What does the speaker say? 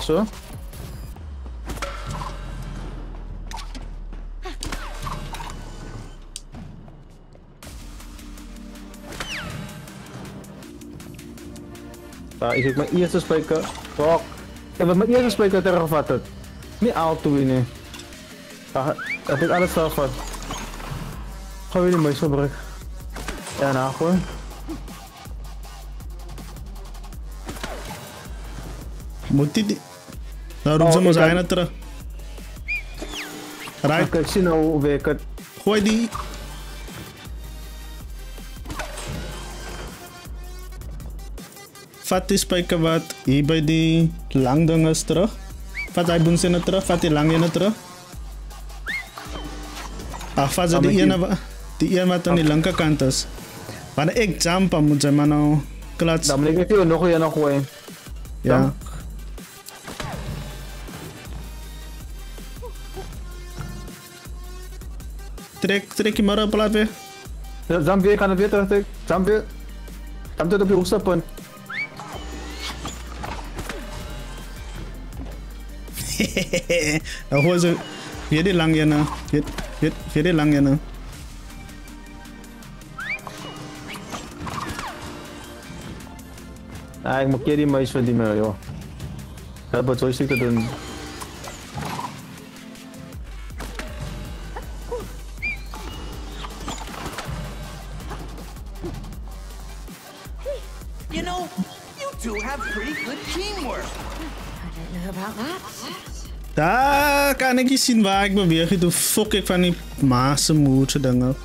So. Daar is ik mijn eerste spijker. Fuck. Ik heb mijn eerste spijker teruggevat. Het. Niet auto winnen. Heb ik alles zelf van. Ga weer die muis gebruiken. Ja, nou Muti Da rugăm za Rai. Ka Рай. Как си на di fatis Fati spike kavat ibai di lang dong astra. fatai bunse bun sen fati lang yan Ah fati di iya na di iya mata ni langka kantas. Pada exam pamu zaman now clutch. Damle ke tio no ko yan. Ya. Trec, trec mă pe la pe. Zam vie, cana vie, trec, zam vie. Tam te dobi rusă până. da hol sie. Hier den lang, Jana. Hier, hier, hier den lang, Jana. Nein, ich mag die mal schon die mehr, ja. Ich habe zwei Stück da drin. You know, you two have pretty good teamwork. I don't know about that. Kan ik je zien waar ik beweeg. Hoe fok ik van die maase moedse dingen.